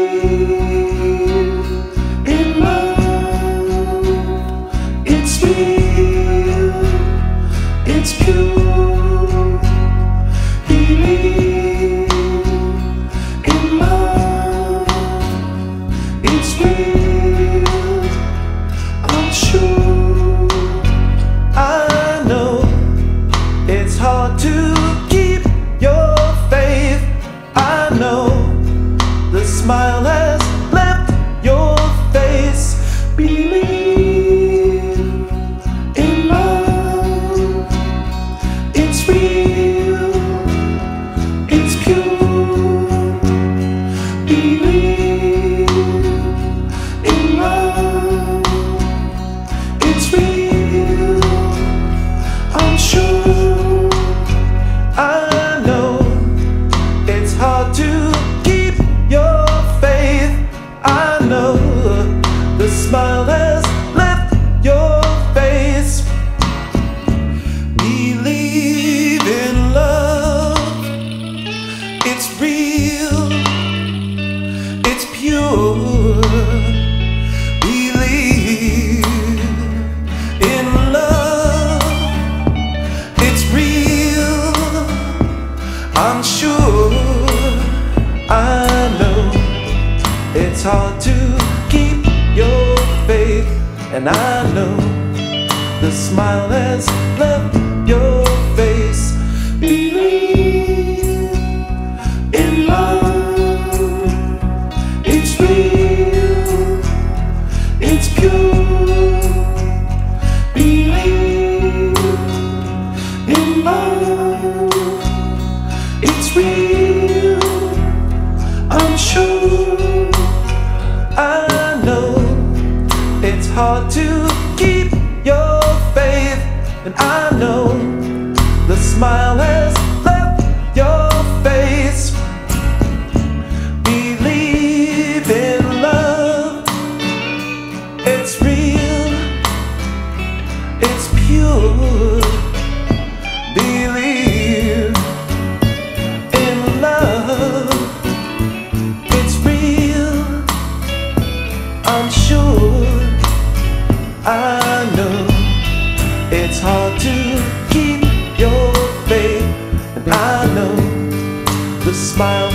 you. believe. I'm sure I know it's hard to keep your faith, and I know the smile has left your I'm I know it's hard to keep your faith, and I I'm sure. I know it's hard to keep your faith, and I know the smile